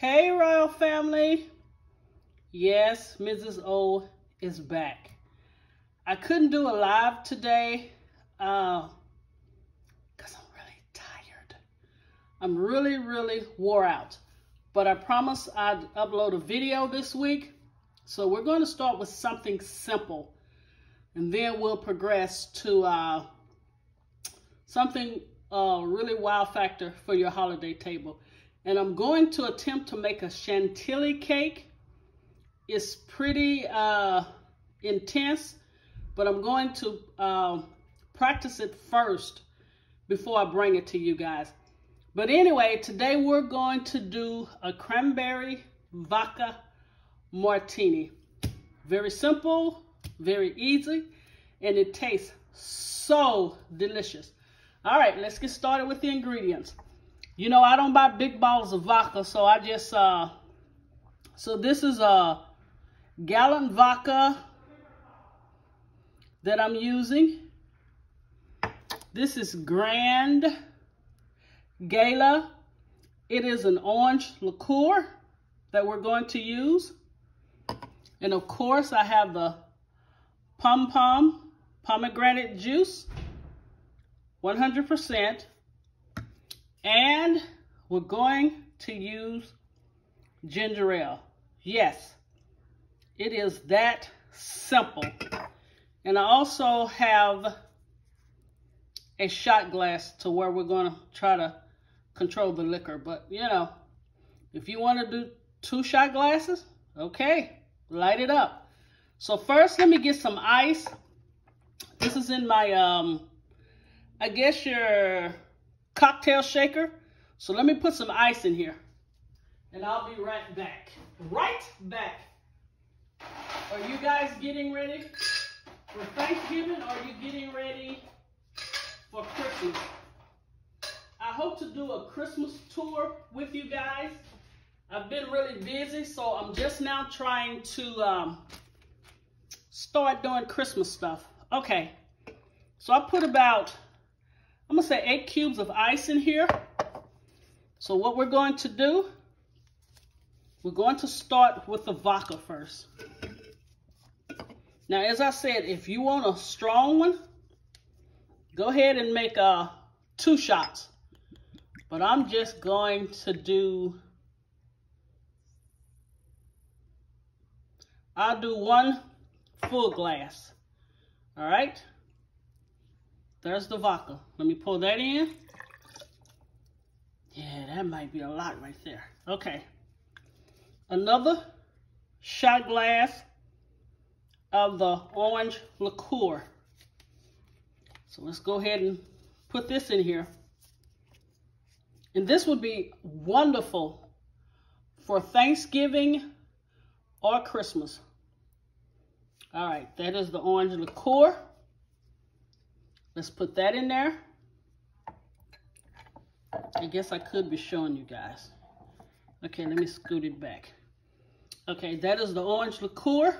Hey, Royal Family. Yes, Mrs. O is back. I couldn't do a live today because uh, I'm really tired. I'm really, really wore out. But I promise I'd upload a video this week. So we're going to start with something simple. And then we'll progress to uh, something uh, really wow factor for your holiday table. And I'm going to attempt to make a chantilly cake. It's pretty uh, intense, but I'm going to uh, practice it first before I bring it to you guys. But anyway, today we're going to do a cranberry vodka martini. Very simple, very easy, and it tastes so delicious. All right, let's get started with the ingredients. You know, I don't buy big bottles of vodka, so I just, uh, so this is a gallon vodka that I'm using. This is Grand Gala. It is an orange liqueur that we're going to use. And of course, I have the Pom Pom pomegranate juice, 100%. And we're going to use ginger ale. Yes, it is that simple. And I also have a shot glass to where we're going to try to control the liquor. But, you know, if you want to do two shot glasses, okay, light it up. So first, let me get some ice. This is in my, um, I guess your cocktail shaker. So let me put some ice in here. And I'll be right back. Right back. Are you guys getting ready for Thanksgiving are you getting ready for Christmas? I hope to do a Christmas tour with you guys. I've been really busy, so I'm just now trying to um, start doing Christmas stuff. Okay, so I put about I'm gonna say eight cubes of ice in here. So what we're going to do, we're going to start with the vodka first. Now, as I said, if you want a strong one, go ahead and make uh, two shots. But I'm just going to do, I'll do one full glass. All right. There's the vodka. Let me pull that in. Yeah, that might be a lot right there. Okay. Another shot glass of the orange liqueur. So let's go ahead and put this in here. And this would be wonderful for Thanksgiving or Christmas. All right, that is the orange liqueur. Let's put that in there. I guess I could be showing you guys. Okay, let me scoot it back. Okay, that is the orange liqueur.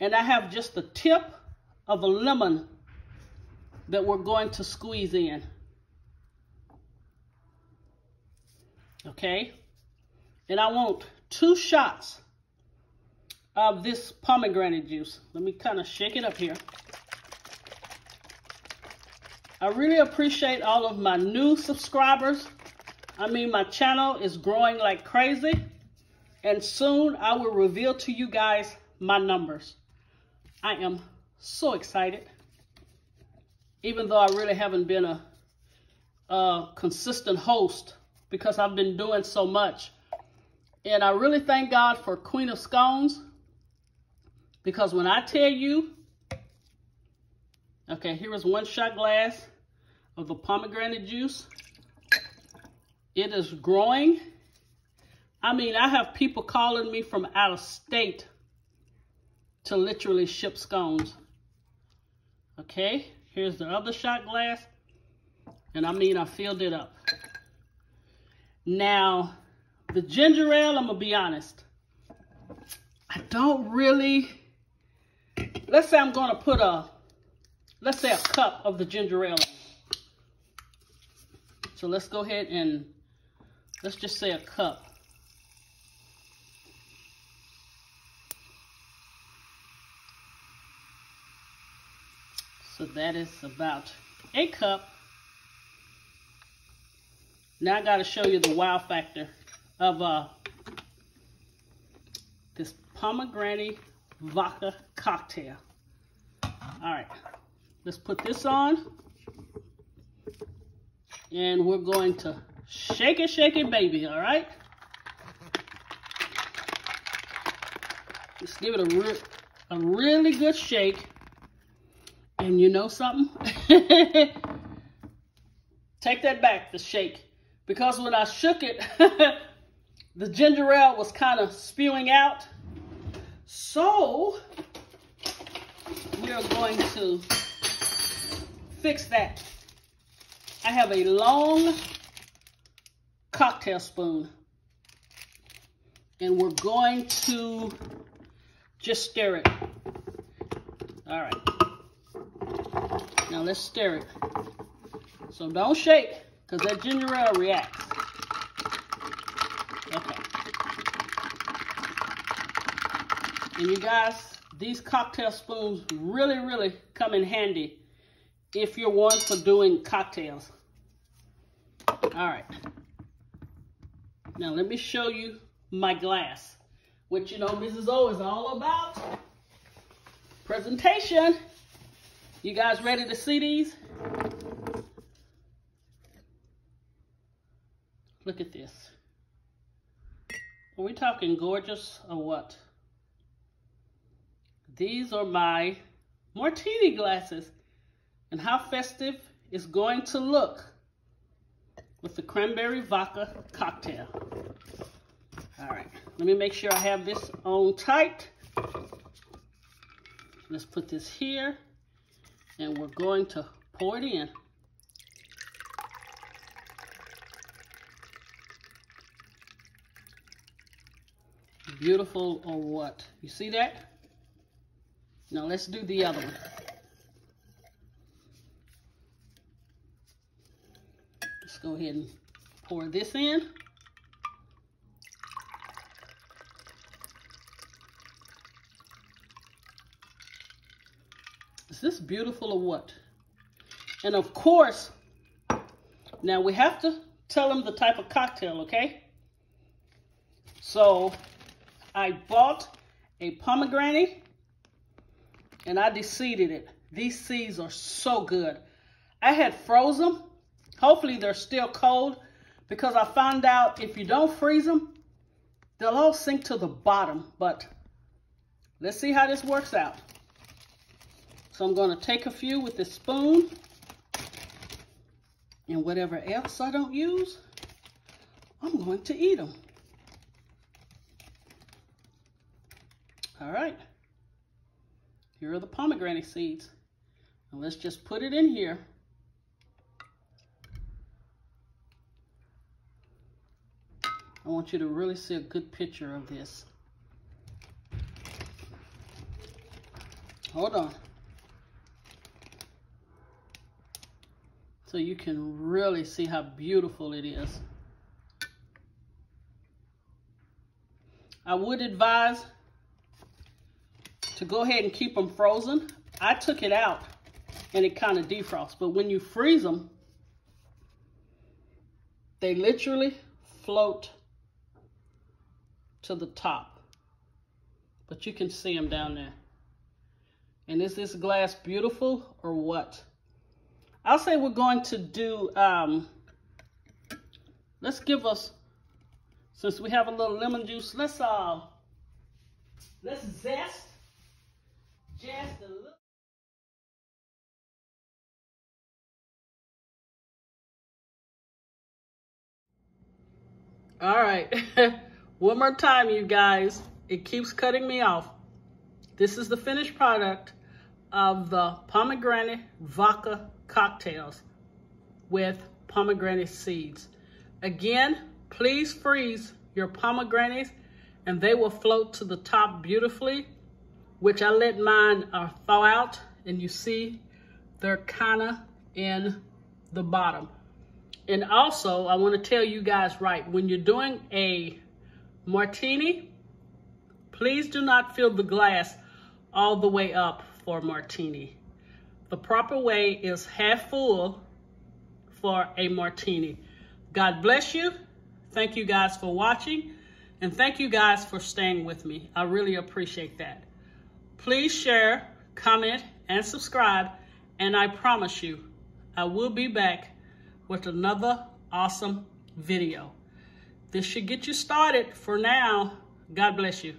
And I have just the tip of a lemon that we're going to squeeze in. Okay, and I want two shots of this pomegranate juice. Let me kind of shake it up here. I really appreciate all of my new subscribers. I mean, my channel is growing like crazy. And soon I will reveal to you guys my numbers. I am so excited. Even though I really haven't been a, a consistent host because I've been doing so much. And I really thank God for Queen of Scones. Because when I tell you, okay, here is one shot glass of the pomegranate juice. It is growing. I mean, I have people calling me from out of state to literally ship scones. Okay, here's the other shot glass. And I mean, I filled it up. Now, the ginger ale, I'm going to be honest. I don't really, let's say I'm going to put a, let's say a cup of the ginger ale. So let's go ahead and let's just say a cup. So that is about a cup. Now I got to show you the wow factor of uh, this pomegranate vodka cocktail. All right let's put this on. And we're going to shake it, shake it, baby, all right? Let's give it a, a really good shake. And you know something? Take that back, the shake. Because when I shook it, the ginger ale was kind of spewing out. So, we are going to fix that. I have a long cocktail spoon. And we're going to just stir it. All right. Now let's stir it. So don't shake, because that ginger ale reacts. Okay. And you guys, these cocktail spoons really, really come in handy if you're one for doing cocktails. All right. Now let me show you my glass, which you know Mrs. O is all about. Presentation. You guys ready to see these? Look at this. Are we talking gorgeous or what? These are my martini glasses and how festive it's going to look with the cranberry vodka cocktail. All right, let me make sure I have this on tight. Let's put this here and we're going to pour it in. Beautiful or what? You see that? Now let's do the other one. Go ahead and pour this in. Is this beautiful or what? And of course, now we have to tell them the type of cocktail, okay? So I bought a pomegranate and I deseeded it. These seeds are so good. I had froze them. Hopefully they're still cold because I found out if you don't freeze them, they'll all sink to the bottom. But let's see how this works out. So I'm going to take a few with the spoon. And whatever else I don't use, I'm going to eat them. All right. Here are the pomegranate seeds. Now let's just put it in here. Want you to really see a good picture of this. Hold on. So you can really see how beautiful it is. I would advise to go ahead and keep them frozen. I took it out and it kind of defrosts. But when you freeze them, they literally float to the top. But you can see them down there. And is this glass beautiful or what? I'll say we're going to do, um, let's give us, since we have a little lemon juice, let's, uh, let's zest just a little. All right, one more time, you guys. It keeps cutting me off. This is the finished product of the pomegranate vodka cocktails with pomegranate seeds. Again, please freeze your pomegranates and they will float to the top beautifully, which I let mine uh, thaw out and you see they're kind of in the bottom. And also, I want to tell you guys right, when you're doing a martini, please do not fill the glass all the way up for martini. The proper way is half full for a martini. God bless you. Thank you guys for watching. And thank you guys for staying with me. I really appreciate that. Please share, comment, and subscribe. And I promise you, I will be back with another awesome video. This should get you started for now. God bless you.